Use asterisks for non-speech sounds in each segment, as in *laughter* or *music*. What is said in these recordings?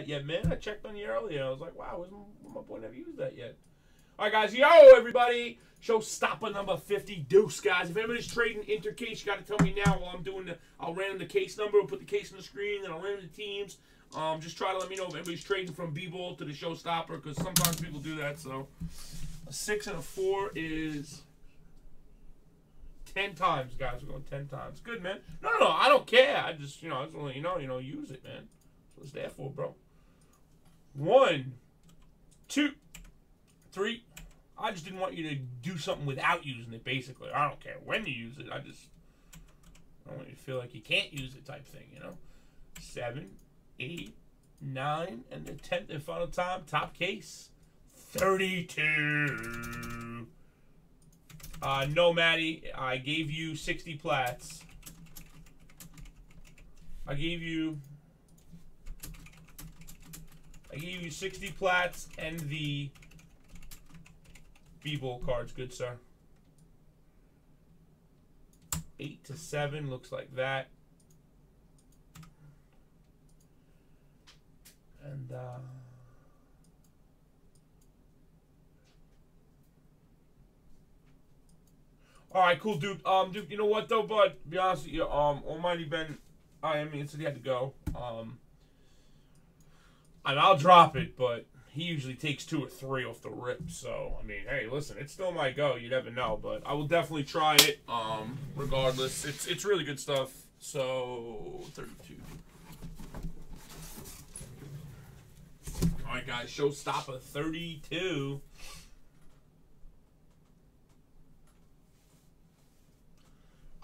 that yet, man. I checked on you earlier. I was like, wow, where's my, boy never used that yet. All right, guys. Yo, everybody. Showstopper number 50 Deuce, guys. If anybody's trading intercase, you got to tell me now while I'm doing the. I'll random the case number, I'll put the case on the screen, and I'll random the teams. Um, just try to let me know if anybody's trading from B-ball to the showstopper, because sometimes people do that. So, a six and a four is ten times, guys. We're going ten times. Good, man. No, no, no. I don't care. I just, you know, I just want to let you know, you know, use it, man. That's what it's there for, bro. One, two, three. I just didn't want you to do something without using it, basically. I don't care when you use it. I just I don't want you to feel like you can't use it type thing, you know? Seven, eight, nine, and the tenth and final time, top case. 32. Uh, no, Maddie, I gave you 60 plats. I gave you I gave you 60 plats and the B-Bowl cards, good sir. 8 to 7 looks like that. And, uh... All right, cool, dude. Um, dude, you know what though, bud? Be honest with you, um, Almighty Ben, I mean, said he had to go. Um, and I'll drop it, but he usually takes two or three off the rip. So I mean, hey, listen, it still might go. You never know, but I will definitely try it. Um, regardless, it's it's really good stuff. So thirty-two. All right, guys, showstopper thirty-two.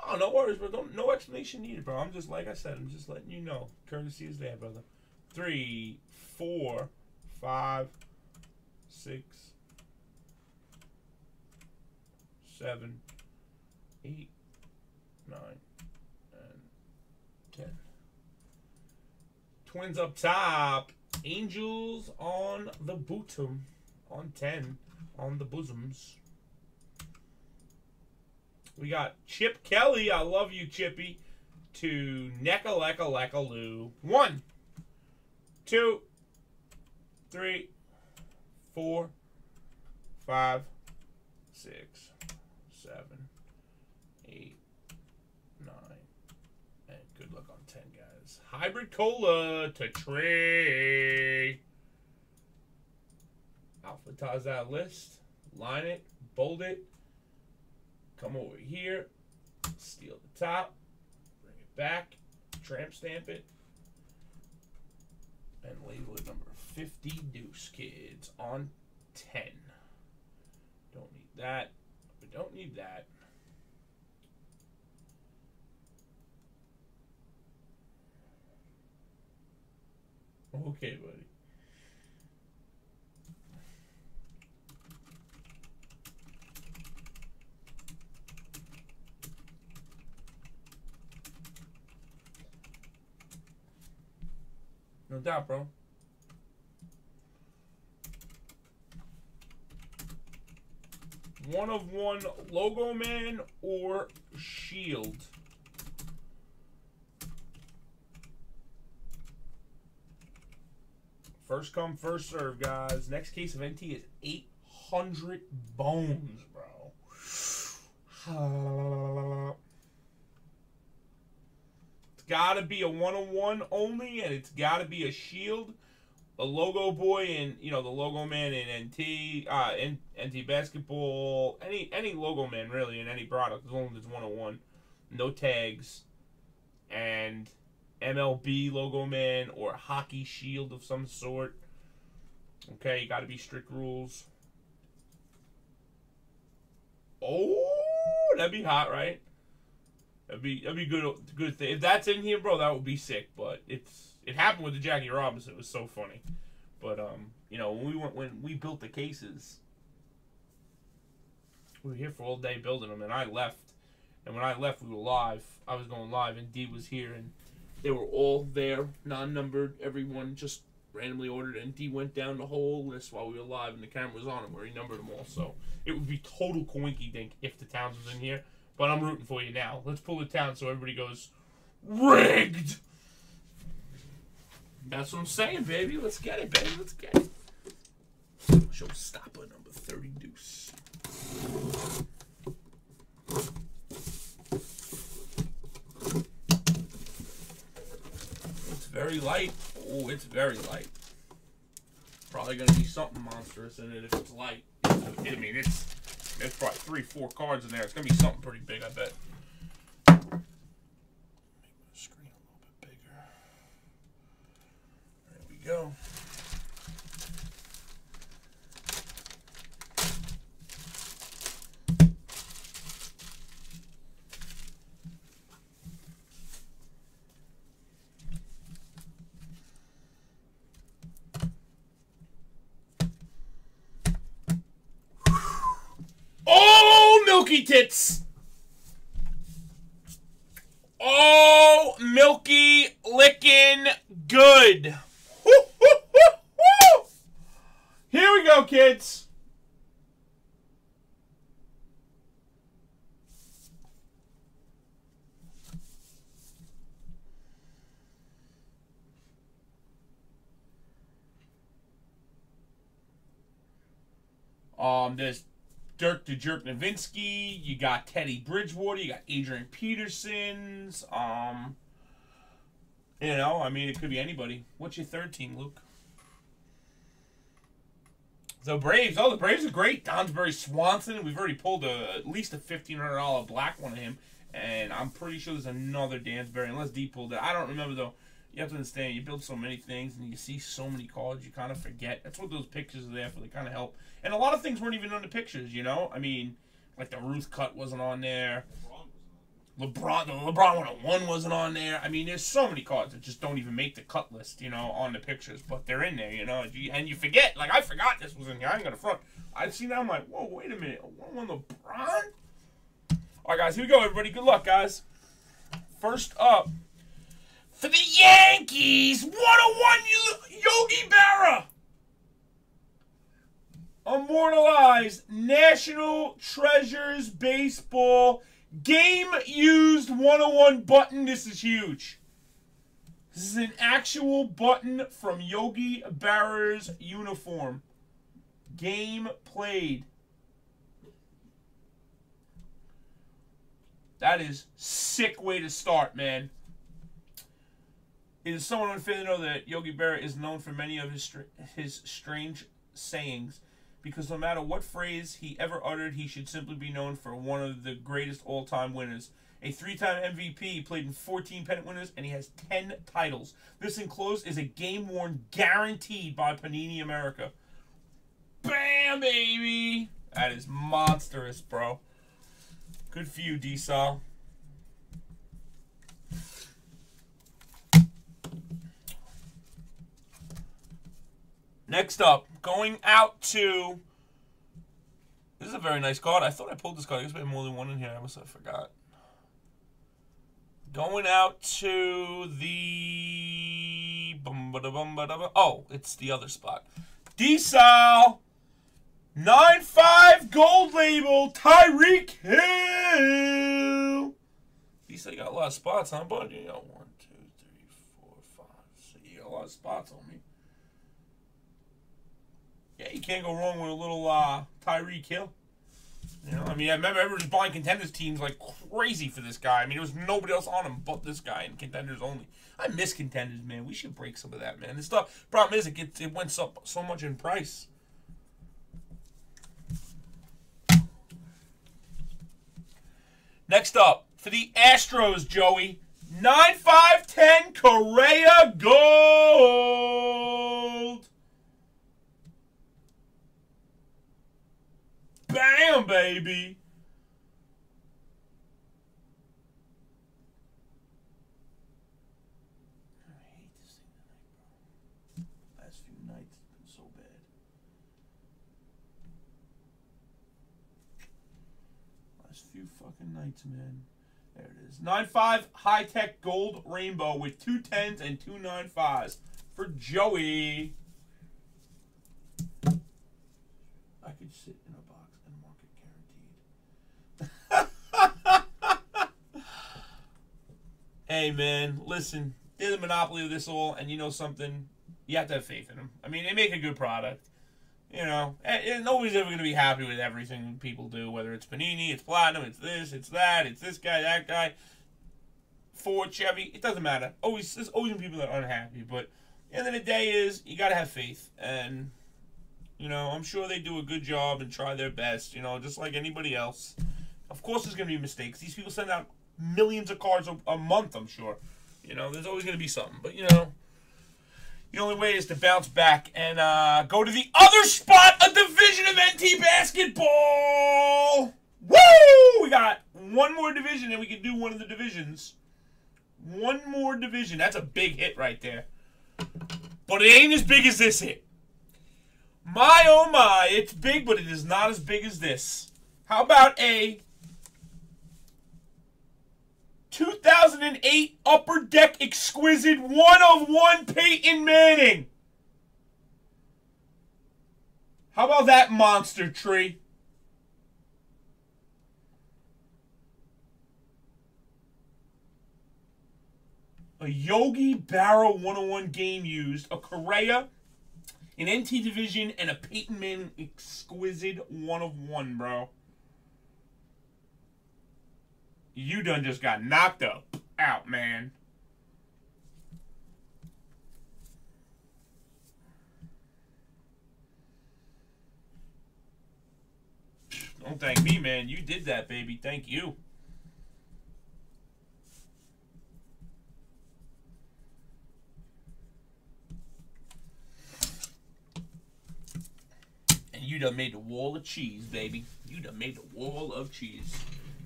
Oh, no worries, bro. Don't no explanation needed, bro. I'm just like I said. I'm just letting you know. Courtesy is there, brother. Three, four, five, six, seven, eight, nine, and ten. Twins up top. Angels on the bottom. On ten. On the bosoms. We got Chip Kelly. I love you, Chippy. To Necka Lecka Lecka Lou. One, two, three, four, five, six, seven, eight, nine, and good luck on ten, guys. Hybrid Cola to Trey. Alphabetize that list, line it, bold it, come over here, steal the top, bring it back, tramp stamp it, and label it number 50 Deuce Kids on 10. Don't need that. We don't need that. Okay, buddy. No doubt, bro. One of one Logo Man or Shield. First come, first serve, guys. Next case of NT is 800 bones, bro. Got to be a one-on-one only, and it's got to be a shield a logo boy and you know the logo man in NT, uh, NT basketball, any any logo man really in any product as long as it's one on one, no tags, and MLB logo man or hockey shield of some sort. Okay, got to be strict rules. Oh, that'd be hot, right? That'd be that'd be good good thing. If that's in here, bro, that would be sick. But it's it happened with the Jackie Robinson. It was so funny. But um, you know, when we went when we built the cases, we were here for all day building them, and I left. And when I left, we were live. I was going live, and D was here, and they were all there, non-numbered. Everyone just randomly ordered, and D went down the whole list while we were live, and the camera was on him where he numbered them all. So it would be total coinky dink if the Towns was in here. But I'm rooting for you now. Let's pull the town so everybody goes rigged. That's what I'm saying, baby. Let's get it, baby. Let's get it. Showstopper number 30 deuce. It's very light. Oh, it's very light. Probably gonna be something monstrous in it if it's light. I mean, it's it's probably three, four cards in there. It's gonna be something pretty big, I bet. Make screen a little bit bigger. There we go. Oh, Milky Tits! Oh, Milky Licking Good! *laughs* Here we go, kids! Um, there's Dirk the Jerk. You got Teddy Bridgewater. You got Adrian Peterson's. Um, you know, I mean, it could be anybody. What's your third team, Luke? The Braves. Oh, the Braves are great. Donsbury Swanson. We've already pulled a, at least a fifteen hundred dollar black one of him, and I'm pretty sure there's another Dansbury. Unless D pulled it, I don't remember though. You have to understand, you build so many things and you see so many cards, you kind of forget. That's what those pictures are there for. They kind of help. And a lot of things weren't even on the pictures, you know? I mean, like the Ruth cut wasn't on there. LeBron, the LeBron 101 wasn't on there. I mean, there's so many cards that just don't even make the cut list, you know, on the pictures, but they're in there, you know, and you forget. Like, I forgot this was in here. I ain't gonna front. I see that, I'm like, whoa, wait a minute. 101 LeBron? All right, guys, here we go, everybody. Good luck, guys. First up, for the Yankees, 101 Yogi Berra. Immortalized National Treasures Baseball Game Used 101 button. This is huge. This is an actual button from Yogi Berra's uniform. Game played. That is sick way to start, man. It is somewhat unfair to know that Yogi Berra is known for many of his str his strange sayings, because no matter what phrase he ever uttered, he should simply be known for one of the greatest all-time winners. A three-time MVP, he played in 14 pennant winners, and he has 10 titles. This enclosed is a game-worn guaranteed by Panini America. Bam, baby! That is monstrous, bro. Good for you, D-Sol. Next up, going out to. This is a very nice card. I thought I pulled this card. We have more than one in here. I must have forgot. Going out to the. Oh, it's the other spot. D-Sal. 9-5 gold label Tyreek Hill. You got a lot of spots, huh, bud? You got one, two, three, four, five, six. You got a lot of spots on me. Can't go wrong with a little uh, Tyreek Hill. You know, I mean, I remember everyone buying contenders teams like crazy for this guy. I mean, there was nobody else on him but this guy and contenders only. I miss contenders, man. We should break some of that, man. This stuff. Problem is, it gets it went up so much in price. Next up for the Astros, Joey. 9510 Correa Gold. Bam, baby. I hate this thing tonight. Last few nights have been so bad. Last few fucking nights, man. There it is. 9.5 high tech gold rainbow with two tens and two nine fives for Joey. I could sit in a box and mark it guaranteed. Hey man, listen. they're the monopoly of this all, and you know something, you have to have faith in them. I mean, they make a good product. You know, and, nobody's ever going to be happy with everything people do, whether it's Panini, it's Platinum, it's this, it's that, it's this guy, that guy, Ford, Chevy. It doesn't matter. Always, there's always people that are unhappy, but the end of the day is you got to have faith, and you know, I'm sure they do a good job and try their best. You know, just like anybody else. Of course, there's going to be mistakes. These people send out millions of cards a, a month. I'm sure. You know, there's always going to be something, but you know. The only way is to bounce back and uh, go to the other spot, a division of NT basketball. Woo! We got one more division, and we can do one of the divisions. One more division. That's a big hit right there. But it ain't as big as this hit. My oh my, it's big, but it is not as big as this. How about a 2008 Upper Deck Exquisite one of one Peyton Manning? How about that monster tree? A Yogi Berra 101 game used, a Correa, an NT Division, and a Peyton Manning exquisite one of one, bro. You done just got knocked up out, man. Don't thank me, man. You did that, baby. Thank you. And you done made the wall of cheese, baby. You done made the wall of cheese.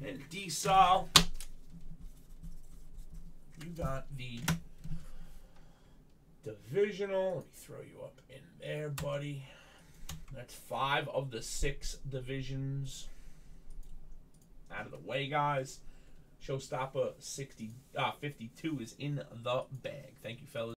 And D-Sol, you got the divisional. Let me throw you up in there, buddy. That's five of the six divisions out of the way, guys. Showstopper 60, uh, 52 is in the bag. Thank you, fellas.